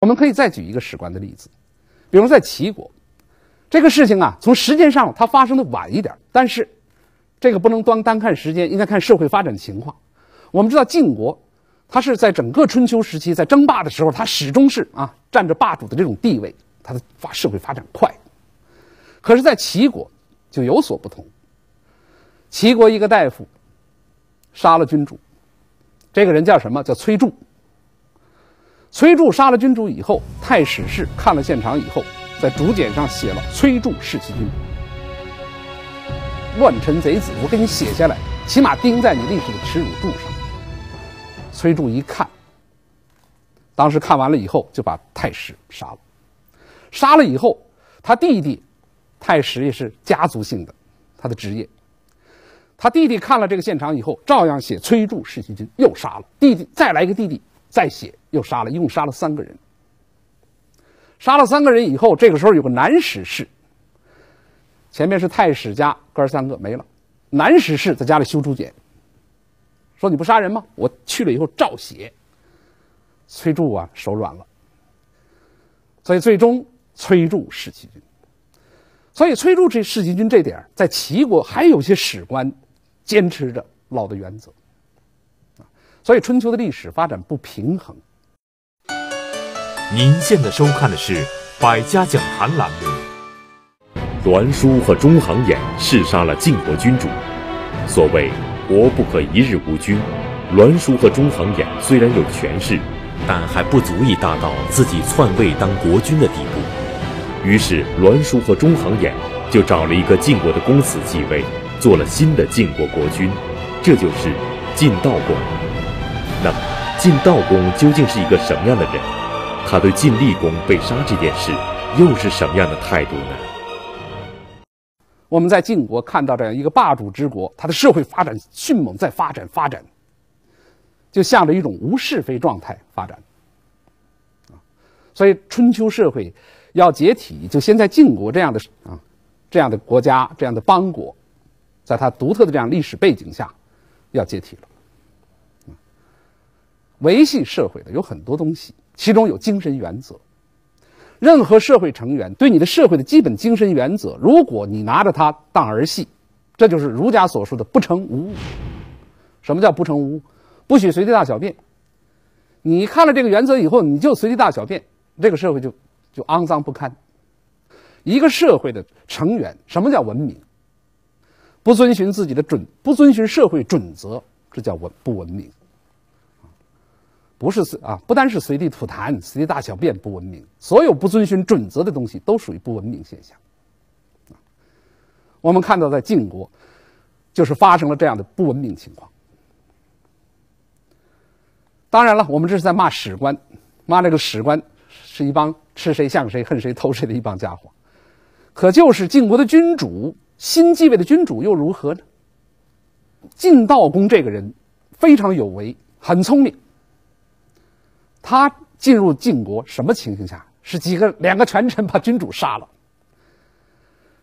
我们可以再举一个史观的例子，比如在齐国，这个事情啊，从时间上它发生的晚一点，但是这个不能光单看时间，应该看社会发展情况。我们知道晋国，它是在整个春秋时期在争霸的时候，它始终是啊占着霸主的这种地位，它的发社会发展快。可是，在齐国就有所不同。齐国一个大夫杀了君主，这个人叫什么？叫崔杼。崔杼杀了君主以后，太史氏看了现场以后，在竹简上写了“崔杼弑其君”，乱臣贼子，我给你写下来，起码钉在你历史的耻辱柱上。崔杼一看，当时看完了以后，就把太史杀了。杀了以后，他弟弟太史也是家族性的，他的职业。他弟弟看了这个现场以后，照样写“崔杼弑其君”，又杀了弟弟，再来一个弟弟。再写又杀了，一共杀了三个人。杀了三个人以后，这个时候有个男史氏，前面是太史家哥三个没了，男史氏在家里修竹简，说你不杀人吗？我去了以后照写。崔杼啊手软了，所以最终崔杼弑齐君。所以崔杼这弑齐君这点，在齐国还有些史官坚持着老的原则。所以春秋的历史发展不平衡。您现在收看的是《百家讲坛》栏目。栾书和中行衍弑杀了晋国君主。所谓“国不可一日无君”，栾书和中行衍虽然有权势，但还不足以达到自己篡位当国君的地步。于是，栾书和中行衍就找了一个晋国的公子继位，做了新的晋国国君，这就是晋悼公。那么，晋悼公究竟是一个什么样的人？他对晋厉公被杀这件事又是什么样的态度呢？我们在晋国看到这样一个霸主之国，它的社会发展迅猛，在发展发展，就向着一种无是非状态发展。所以春秋社会要解体，就先在晋国这样的啊这样的国家、这样的邦国，在它独特的这样历史背景下，要解体了。维系社会的有很多东西，其中有精神原则。任何社会成员对你的社会的基本精神原则，如果你拿着它当儿戏，这就是儒家所说的“不成无物”。什么叫不成无物？不许随地大小便。你看了这个原则以后，你就随地大小便，这个社会就就肮脏不堪。一个社会的成员，什么叫文明？不遵循自己的准，不遵循社会准则，这叫文不文明。不是随啊，不单是随地吐痰、随地大小便不文明，所有不遵循准则的东西都属于不文明现象。我们看到在晋国，就是发生了这样的不文明情况。当然了，我们这是在骂史官，骂那个史官是一帮吃谁像谁、恨谁偷谁的一帮家伙。可就是晋国的君主，新继位的君主又如何呢？晋悼公这个人非常有为，很聪明。他进入晋国什么情形下？是几个两个权臣把君主杀了。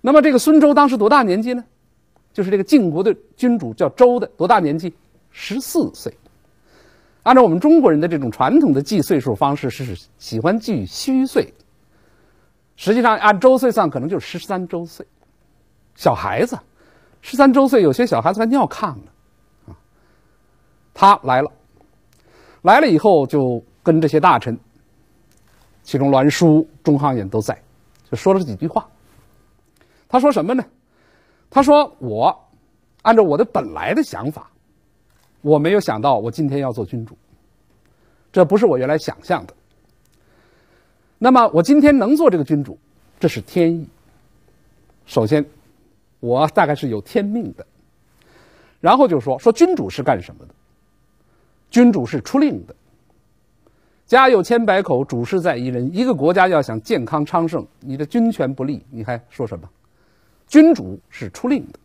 那么这个孙周当时多大年纪呢？就是这个晋国的君主叫周的多大年纪？十四岁。按照我们中国人的这种传统的计岁数方式，是喜欢记虚岁。实际上按周岁算，可能就是十三周岁。小孩子，十三周岁，有些小孩子还尿炕呢。啊，他来了，来了以后就。跟这些大臣，其中栾书、中行衍都在，就说了这几句话。他说什么呢？他说：“我按照我的本来的想法，我没有想到我今天要做君主，这不是我原来想象的。那么我今天能做这个君主，这是天意。首先，我大概是有天命的。然后就说说君主是干什么的？君主是出令的。”家有千百口，主事在一人。一个国家要想健康昌盛，你的军权不利，你还说什么？君主是出令的。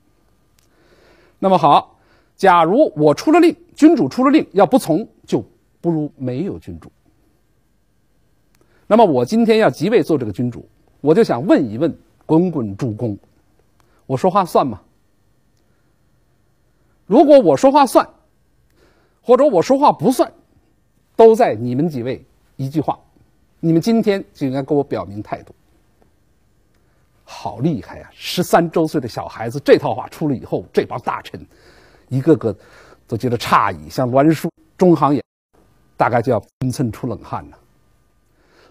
那么好，假如我出了令，君主出了令，要不从，就不如没有君主。那么我今天要即位做这个君主，我就想问一问滚滚诸公，我说话算吗？如果我说话算，或者我说话不算？都在你们几位一句话，你们今天就应该给我表明态度。好厉害呀！十三周岁的小孩子，这套话出了以后，这帮大臣一个个都觉得诧异，像栾书、中行也，大概就要分寸出冷汗了。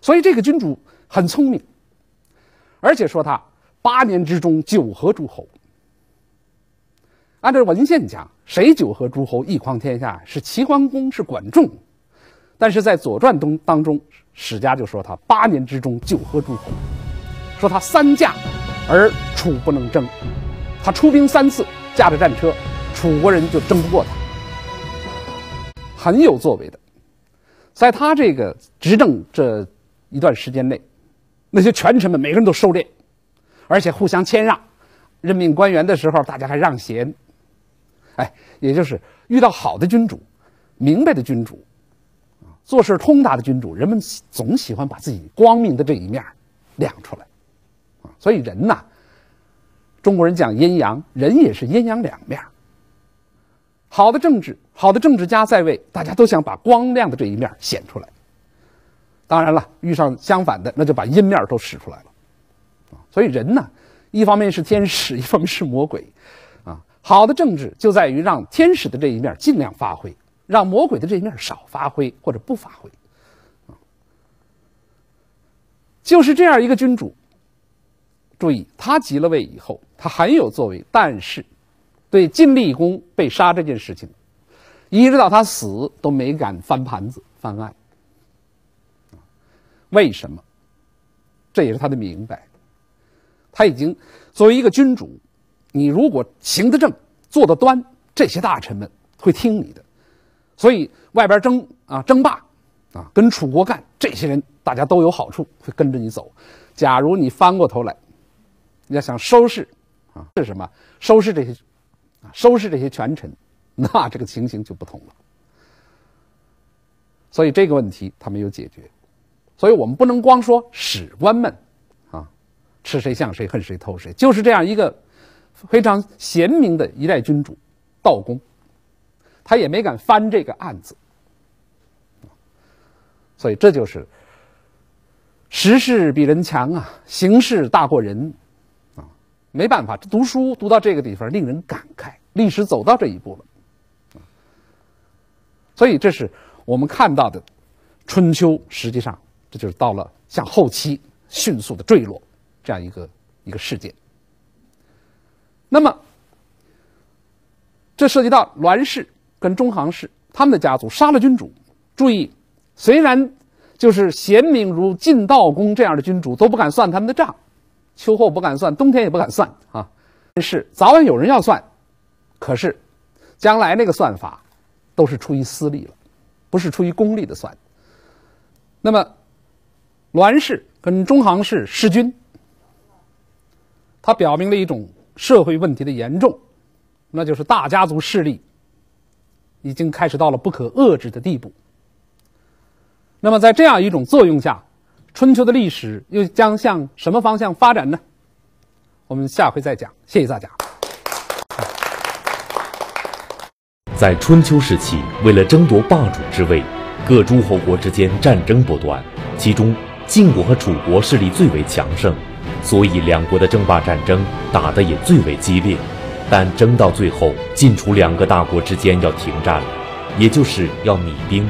所以这个君主很聪明，而且说他八年之中九合诸侯。按照文献讲，谁九合诸侯一匡天下是齐桓公，是管仲。但是在《左传》中当中，史家就说他八年之中九合诸侯，说他三驾而楚不能争，他出兵三次，驾着战车，楚国人就争不过他，很有作为的。在他这个执政这一段时间内，那些权臣们每个人都收敛，而且互相谦让，任命官员的时候大家还让贤。哎，也就是遇到好的君主、明白的君主。做事通达的君主，人们总喜欢把自己光明的这一面亮出来，啊，所以人呐，中国人讲阴阳，人也是阴阳两面。好的政治，好的政治家在位，大家都想把光亮的这一面显出来。当然了，遇上相反的，那就把阴面都使出来了，啊，所以人呢，一方面是天使，一方面是魔鬼，啊，好的政治就在于让天使的这一面尽量发挥。让魔鬼的这一面少发挥或者不发挥，就是这样一个君主。注意，他即了位以后，他很有作为，但是对晋厉公被杀这件事情，一直到他死都没敢翻盘子翻案。为什么？这也是他的明白。他已经作为一个君主，你如果行得正、坐得端，这些大臣们会听你的。所以外边争啊争霸，啊跟楚国干，这些人大家都有好处，会跟着你走。假如你翻过头来，你要想收拾，啊是什么？收拾这些，啊收拾这些权臣，那这个情形就不同了。所以这个问题他没有解决，所以我们不能光说史官们，啊吃谁像谁，恨谁偷谁，就是这样一个非常贤明的一代君主，道公。他也没敢翻这个案子，所以这就是时势比人强啊，形势大过人啊，没办法，读书读到这个地方令人感慨，历史走到这一步了，所以这是我们看到的春秋，实际上这就是到了向后期迅速的坠落这样一个一个事件。那么，这涉及到栾氏。跟中行氏他们的家族杀了君主，注意，虽然就是贤明如晋悼公这样的君主都不敢算他们的账，秋后不敢算，冬天也不敢算啊。但是早晚有人要算，可是将来那个算法都是出于私利了，不是出于公利的算。那么栾氏跟中行氏弑君，他表明了一种社会问题的严重，那就是大家族势力。已经开始到了不可遏制的地步。那么，在这样一种作用下，春秋的历史又将向什么方向发展呢？我们下回再讲。谢谢大家。在春秋时期，为了争夺霸主之位，各诸侯国之间战争不断，其中晋国和楚国势力最为强盛，所以两国的争霸战争打得也最为激烈。但争到最后，晋楚两个大国之间要停战了，也就是要米兵。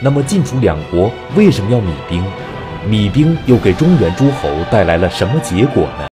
那么晋楚两国为什么要米兵？米兵又给中原诸侯带来了什么结果呢？